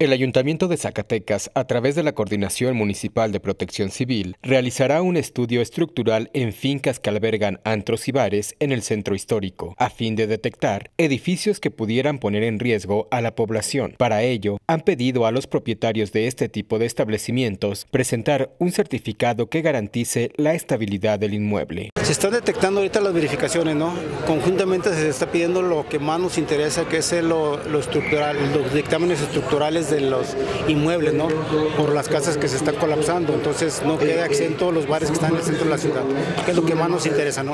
El Ayuntamiento de Zacatecas, a través de la Coordinación Municipal de Protección Civil, realizará un estudio estructural en fincas que albergan antros y bares en el centro histórico, a fin de detectar edificios que pudieran poner en riesgo a la población. Para ello, han pedido a los propietarios de este tipo de establecimientos presentar un certificado que garantice la estabilidad del inmueble. Se están detectando ahorita las verificaciones, ¿no? Conjuntamente se está pidiendo lo que más nos interesa, que es lo, lo estructural, los dictámenes estructurales de los inmuebles, ¿no? Por las casas que se están colapsando, entonces no queda exento los bares que están en el centro de la ciudad, que es lo que más nos interesa, ¿no?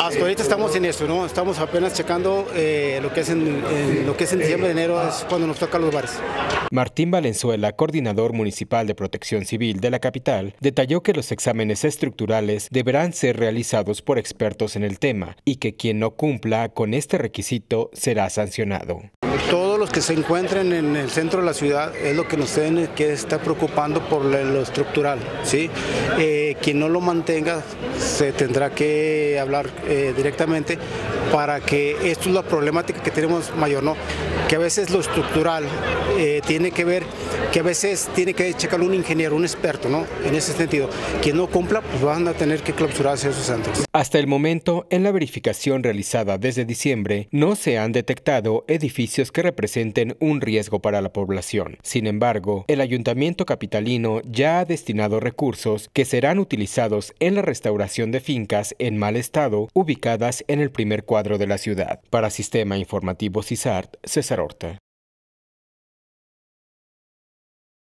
Hasta ahorita estamos en eso, ¿no? Estamos apenas checando eh, lo que es en, lo que es en diciembre enero es cuando nos tocan los bares. Martín Valenzuela, coordinador municipal de Protección Civil de la capital, detalló que los exámenes estructurales deberán ser realizados por expertos en el tema y que quien no cumpla con este requisito será sancionado. Todos los que se encuentren en el centro de la ciudad es lo que nos tiene que estar preocupando por lo estructural. ¿sí? Eh, quien no lo mantenga se tendrá que hablar eh, directamente para que esto es la problemática que tenemos mayor, ¿no? que a veces lo estructural eh, tiene que ver, que a veces tiene que checarlo un ingeniero, un experto, ¿no? En ese sentido. Quien no cumpla, pues van a tener que clausurarse esos centros. Hasta el momento, en la verificación realizada desde diciembre, no se han detectado edificios que representen un riesgo para la población. Sin embargo, el ayuntamiento capitalino ya ha destinado recursos que serán utilizados en la restauración de fincas en mal estado ubicadas en el primer cuadro de la ciudad. Para Sistema Informativo CISART, César Horta.